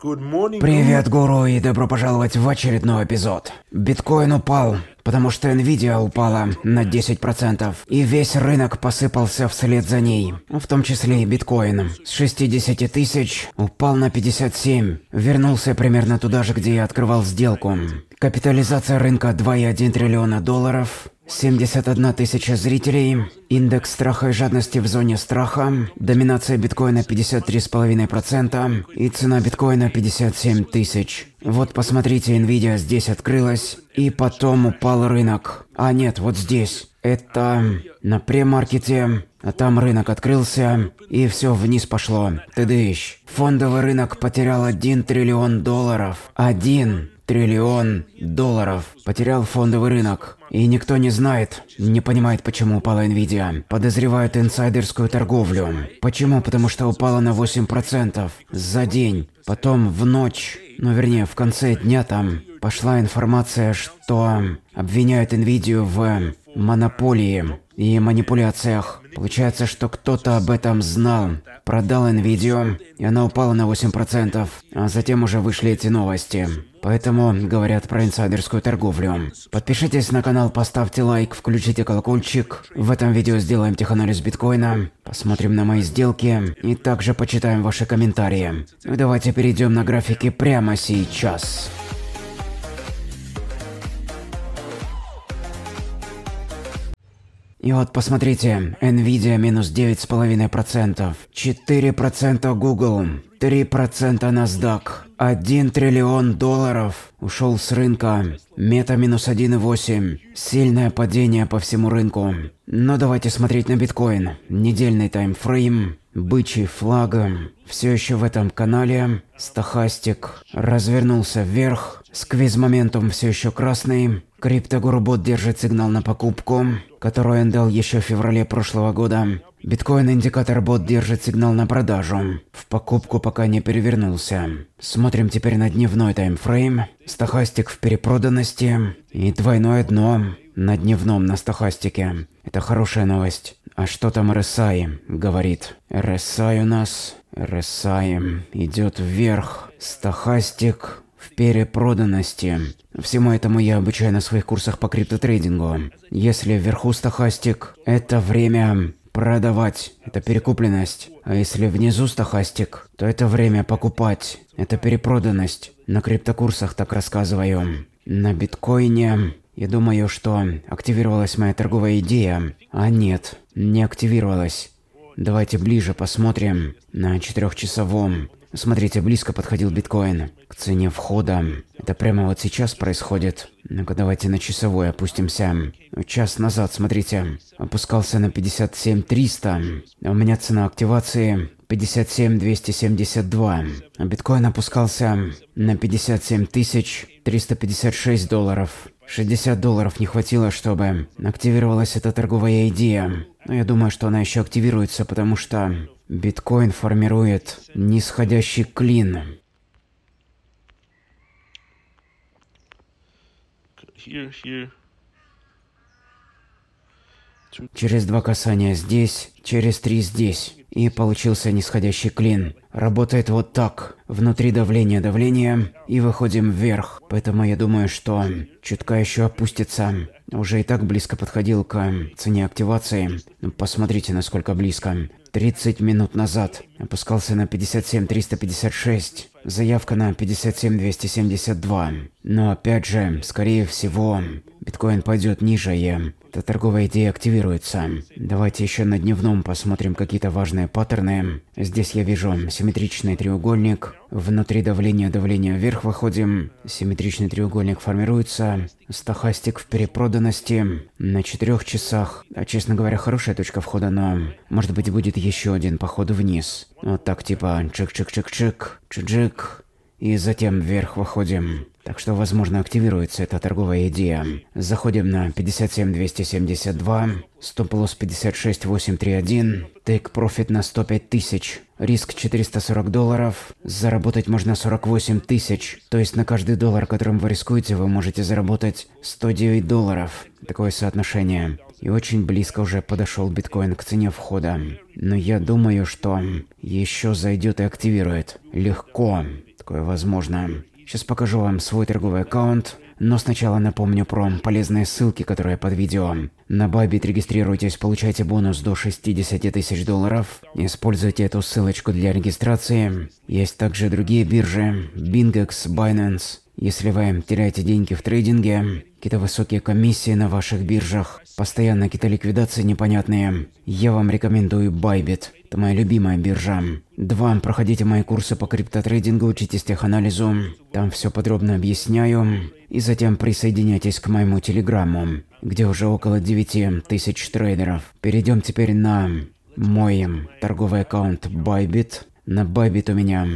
Привет, гуру, и добро пожаловать в очередной эпизод. Биткоин упал, потому что Nvidia упала на 10%, и весь рынок посыпался вслед за ней, в том числе и биткоин. С 60 тысяч упал на 57, вернулся примерно туда же, где я открывал сделку. Капитализация рынка 2,1 триллиона долларов, 71 тысяча зрителей, индекс страха и жадности в зоне страха, доминация биткоина 53,5% и цена биткоина 57 тысяч. Вот посмотрите, Nvidia здесь открылась, и потом упал рынок. А нет, вот здесь. Это на премаркете, а там рынок открылся, и все вниз пошло. Тыдыщ. Фондовый рынок потерял 1 триллион долларов. Один триллион долларов потерял фондовый рынок. И никто не знает, не понимает, почему упала Nvidia. Подозревают инсайдерскую торговлю. Почему? Потому что упала на 8% за день. Потом в ночь, ну вернее в конце дня там, пошла информация, что обвиняют Nvidia в монополии и манипуляциях. Получается, что кто-то об этом знал, продал Nvidia, и она упала на 8%, а затем уже вышли эти новости. Поэтому говорят про инсайдерскую торговлю. Подпишитесь на канал, поставьте лайк, включите колокольчик. В этом видео сделаем теханализ биткоина, посмотрим на мои сделки и также почитаем ваши комментарии. Давайте перейдем на графики прямо сейчас. И вот посмотрите, Nvidia минус 9,5%, 4% Google, 3% NASDAQ, 1 триллион долларов ушел с рынка, мета минус 1,8, сильное падение по всему рынку. Но давайте смотреть на биткоин, недельный таймфрейм, бычий флаг, все еще в этом канале, стахастик развернулся вверх, сквиз моментум все еще красный, Криптогурбот держит сигнал на покупку, которую он дал еще в феврале прошлого года. Биткоин-индикатор бот держит сигнал на продажу. В покупку пока не перевернулся. Смотрим теперь на дневной таймфрейм. Стахастик в перепроданности. И двойное дно на дневном на стахастике. Это хорошая новость. А что там RSI говорит? RSI у нас... RSI идет вверх. Стахастик в перепроданности. Всему этому я обучаю на своих курсах по криптотрейдингу. Если вверху стахастик, это время продавать, это перекупленность. А если внизу стахастик, то это время покупать, это перепроданность. На криптокурсах так рассказываю. На биткоине я думаю, что активировалась моя торговая идея. А нет, не активировалась. Давайте ближе посмотрим на четырехчасовом. Смотрите, близко подходил биткоин к цене входа. Это прямо вот сейчас происходит. Ну-ка давайте на часовой опустимся. Час назад, смотрите, опускался на 57 300. А у меня цена активации 57 272. А биткоин опускался на 57 356 долларов. 60 долларов не хватило, чтобы активировалась эта торговая идея. Но я думаю, что она еще активируется, потому что биткоин формирует нисходящий клин. Here, here. Через два касания здесь, через три здесь. И получился нисходящий клин. Работает вот так. Внутри давление давление и выходим вверх. Поэтому я думаю, что чутка еще опустится. Уже и так близко подходил к цене активации. Посмотрите, насколько близко. 30 минут назад опускался на 57 356. Заявка на 57 272. Но опять же, скорее всего, биткоин пойдет ниже и эта торговая идея активируется. Давайте еще на дневном посмотрим какие-то важные паттерны. Здесь я вижу симметричный треугольник. Внутри давления давления вверх выходим. Симметричный треугольник формируется. Стахастик в перепроданности на 4 часах. А честно говоря, хорошая точка входа, но может быть будет еще один поход вниз. Вот так типа чик-чик-чик-чик, чик-чик. И затем вверх выходим. Так что, возможно, активируется эта торговая идея. Заходим на 57272, стоп-лосс 56831, тейк профит на 105 тысяч, риск 440 долларов, заработать можно 48 тысяч, то есть на каждый доллар, которым вы рискуете, вы можете заработать 109 долларов. Такое соотношение. И очень близко уже подошел биткоин к цене входа. Но я думаю, что еще зайдет и активирует. Легко. Такое возможно. Сейчас покажу вам свой торговый аккаунт, но сначала напомню про полезные ссылки, которые под видео. На Bybit регистрируйтесь, получайте бонус до 60 тысяч долларов. Используйте эту ссылочку для регистрации. Есть также другие биржи, Bingex, Binance. Если вы теряете деньги в трейдинге, какие-то высокие комиссии на ваших биржах, постоянно какие-то ликвидации непонятные, я вам рекомендую Bybit. Это моя любимая биржа. Два. Проходите мои курсы по криптотрейдингу, учитесь теханализу. Там все подробно объясняю. И затем присоединяйтесь к моему телеграмму, где уже около 9 тысяч трейдеров. Перейдем теперь на мой торговый аккаунт Bybit. На Bybit у меня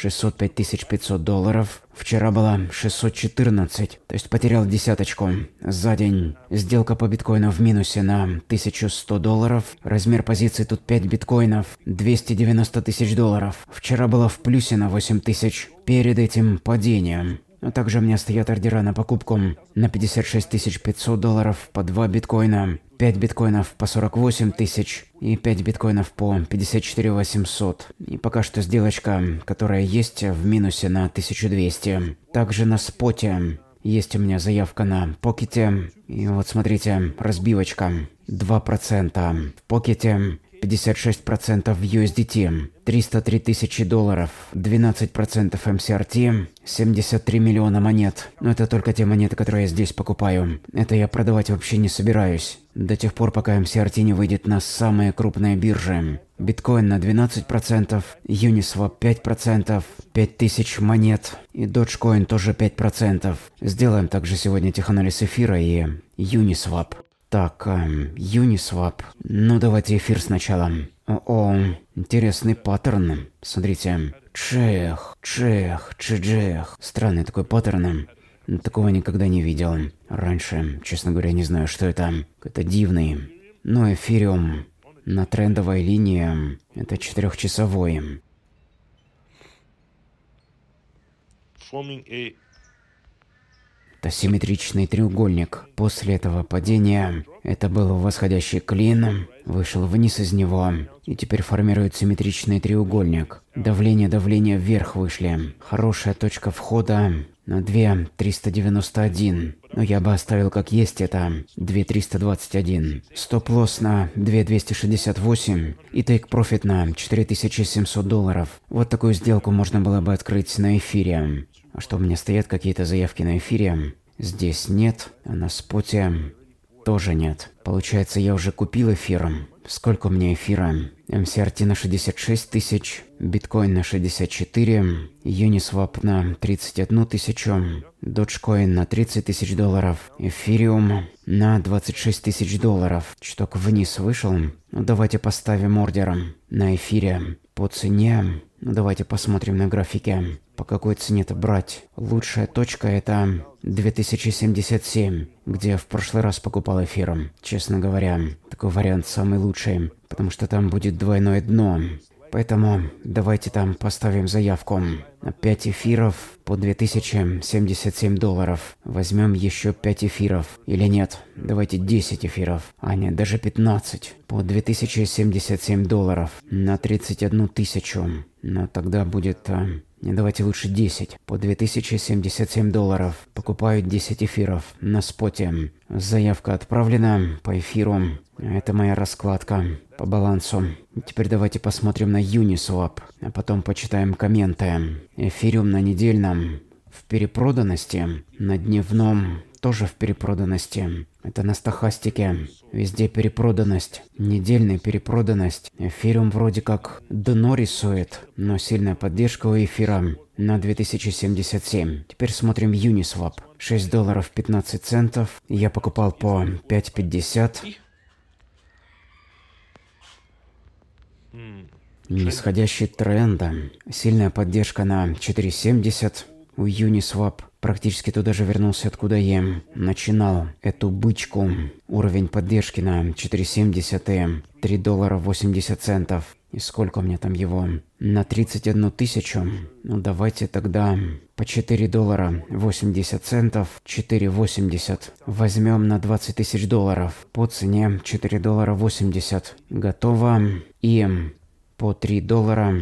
605 500 долларов. Вчера было 614, то есть потерял десяточку за день. Сделка по биткоину в минусе на 1100 долларов. Размер позиции тут 5 биткоинов, 290 тысяч долларов. Вчера было в плюсе на 8 тысяч. Перед этим падением. Также у меня стоят ордера на покупку на 56 500 долларов по 2 биткоина, 5 биткоинов по 48 тысяч и 5 биткоинов по 54 800. И пока что сделочка, которая есть в минусе на 1200. Также на споте есть у меня заявка на покете. И вот смотрите, разбивочка. 2% в покете 56% в USDT, 303 тысячи долларов, 12% MCRT, 73 миллиона монет. Но это только те монеты, которые я здесь покупаю. Это я продавать вообще не собираюсь. До тех пор, пока MCRT не выйдет на самые крупные биржи. Биткоин на 12%, Uniswap 5%, 5000 монет и Dogecoin тоже 5%. Сделаем также сегодня теханализ эфира и Uniswap. Так, эм, Uniswap. Ну, давайте эфир сначала. О, интересный паттерн. Смотрите. Чех, чех, чеджех. Странный такой паттерн. Такого никогда не видел. Раньше, честно говоря, не знаю, что это. Это дивный. Но эфириум на трендовой линии это четырехчасовой. Forming a Это симметричный треугольник. После этого падения это был восходящий клин, вышел вниз из него, и теперь формирует симметричный треугольник. Давление, давление вверх вышли. Хорошая точка входа на 2.391. Но я бы оставил как есть это 2.321. Стоп-лосс на 2.268 и тейк-профит на 4700 долларов. Вот такую сделку можно было бы открыть на эфире. А что, у меня стоят какие-то заявки на эфире? Здесь нет, а на споте тоже нет. Получается, я уже купил эфир. Сколько у меня эфира? MCRT на 66 тысяч, биткоин на 64, Uniswap на 31 тысячу, Dogecoin на 30 тысяч долларов, эфириум на 26 тысяч долларов. Чуток вниз вышел. Ну, давайте поставим ордер на эфире по цене. Ну, давайте посмотрим на графике, по какой цене это брать. Лучшая точка это 2077, где я в прошлый раз покупал эфиром. Честно говоря, такой вариант самый лучший, потому что там будет двойное дно. Поэтому давайте там поставим заявку на 5 эфиров по 2077 долларов. Возьмем еще 5 эфиров. Или нет, давайте 10 эфиров. А нет, даже 15 по 2077 долларов на 31 тысячу. Но тогда будет а, давайте лучше 10. По 2077 долларов. Покупаю 10 эфиров на споте. Заявка отправлена по эфиру. Это моя раскладка по балансу. Теперь давайте посмотрим на Uniswap, а потом почитаем комменты. Эфириум на недельном в перепроданности, на дневном тоже в перепроданности. Это на стахастике. Везде перепроданность. Недельная перепроданность. Эфириум вроде как дно рисует, но сильная поддержка у эфира на 2077. Теперь смотрим Uniswap. 6 долларов 15 центов. Я покупал по 5.50. Нисходящий тренда. Сильная поддержка на 4.70 у Uniswap. Практически туда же вернулся, откуда я начинал эту бычку. Уровень поддержки на 4,70 и 3 доллара 80 центов. И сколько у меня там его? На 31 тысячу? Ну давайте тогда по 4 доллара 80 центов, 4,80. Возьмем на 20 тысяч долларов по цене 4 доллара 80. Готово. И по 3 доллара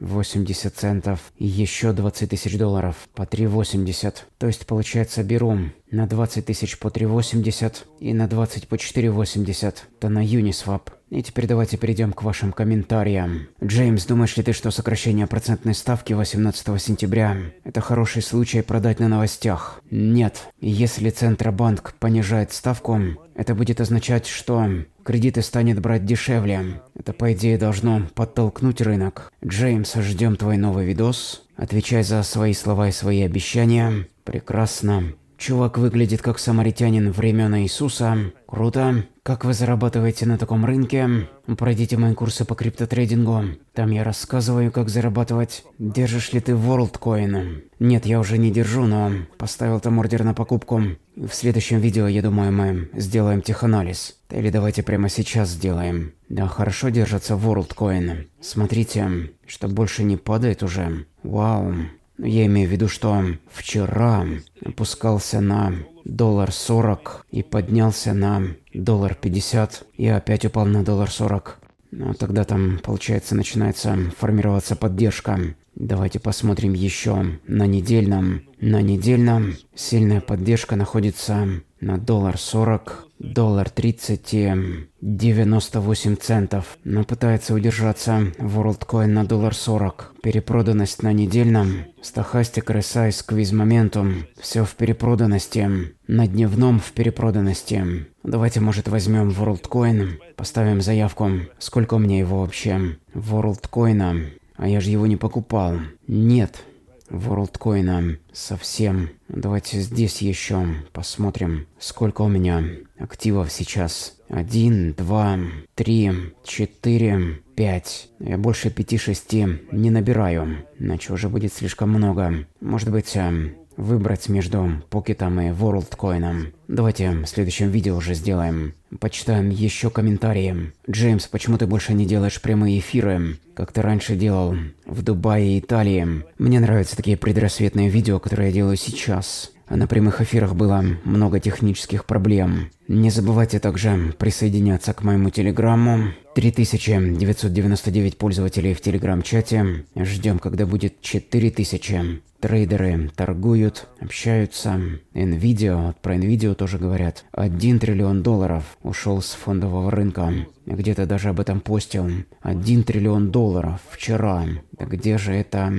80 центов и еще 20 тысяч долларов по 3,80. То есть получается беру на 20 тысяч по 3,80 и на 20 по 4,80. Это на Uniswap. И теперь давайте перейдем к вашим комментариям. Джеймс, думаешь ли ты, что сокращение процентной ставки 18 сентября – это хороший случай продать на новостях? Нет. Если Центробанк понижает ставку, это будет означать, что кредиты станет брать дешевле. Это, по идее, должно подтолкнуть рынок. Джеймс, ждем твой новый видос. Отвечай за свои слова и свои обещания. Прекрасно. Чувак выглядит как самаритянин времен Иисуса. Круто. Как вы зарабатываете на таком рынке? Пройдите мои курсы по криптотрейдингу. Там я рассказываю, как зарабатывать. Держишь ли ты WorldCoin? Нет, я уже не держу, но поставил там ордер на покупку. В следующем видео, я думаю, мы сделаем теханализ. Или давайте прямо сейчас сделаем. Да, хорошо держится WorldCoin. Смотрите, что больше не падает уже. Вау. Я имею в виду, что вчера опускался на доллар сорок и поднялся на доллар пятьдесят и опять упал на доллар сорок. Ну, тогда там, получается, начинается формироваться поддержка. Давайте посмотрим еще на недельном. На недельном сильная поддержка находится на доллар сорок, доллар тридцать и девяносто восемь центов. Но пытается удержаться WorldCoin на доллар сорок. Перепроданность на недельном. Стахастик, RSI, сквиз моментум. Все в перепроданности. На дневном в перепроданности. Давайте, может, возьмем WorldCoin, поставим заявку. Сколько у меня его вообще? WorldCoin. А я же его не покупал. Нет. WorldCoin совсем. Давайте здесь еще посмотрим, сколько у меня активов сейчас. Один, два, три, четыре, пять. Я больше пяти-шести не набираю, иначе уже будет слишком много. Может быть, эм, выбрать между Покетом и WorldCoin. Давайте в следующем видео уже сделаем. Почитаем еще комментарии. Джеймс, почему ты больше не делаешь прямые эфиры, как ты раньше делал в Дубае и Италии? Мне нравятся такие предрассветные видео, которые я делаю сейчас. На прямых эфирах было много технических проблем. Не забывайте также присоединяться к моему телеграмму. 3999 пользователей в телеграм-чате. Ждем, когда будет 4000. Трейдеры торгуют, общаются. Nvidia, про Nvidia тоже говорят. 1 триллион долларов ушел с фондового рынка. Где-то даже об этом постил. 1 триллион долларов вчера. Да где же эта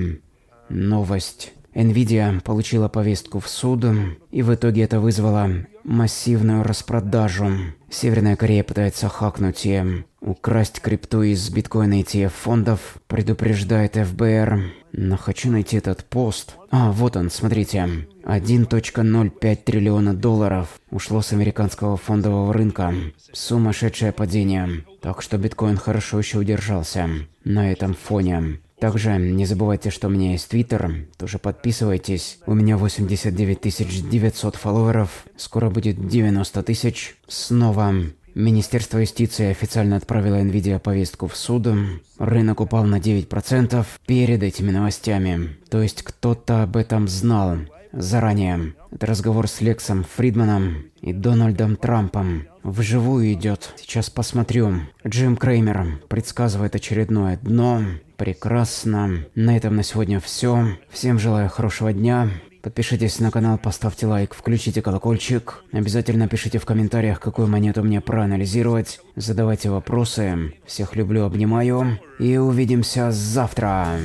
новость? Nvidia получила повестку в суд, и в итоге это вызвало массивную распродажу. Северная Корея пытается хакнуть и украсть крипту из биткоина ETF фондов, предупреждает ФБР. Но хочу найти этот пост. А, вот он, смотрите. 1.05 триллиона долларов ушло с американского фондового рынка. Сумасшедшее падение. Так что биткоин хорошо еще удержался на этом фоне. Также не забывайте, что у меня есть твиттер, тоже подписывайтесь. У меня 89 900 фолловеров, скоро будет 90 тысяч. Снова Министерство юстиции официально отправило Nvidia повестку в суд. Рынок упал на 9% перед этими новостями. То есть кто-то об этом знал заранее. Это разговор с Лексом Фридманом и Дональдом Трампом. Вживую идет. Сейчас посмотрю. Джим Креймер предсказывает очередное дно. Прекрасно. На этом на сегодня все. Всем желаю хорошего дня. Подпишитесь на канал, поставьте лайк, включите колокольчик. Обязательно пишите в комментариях, какую монету мне проанализировать. Задавайте вопросы. Всех люблю, обнимаю. И увидимся завтра.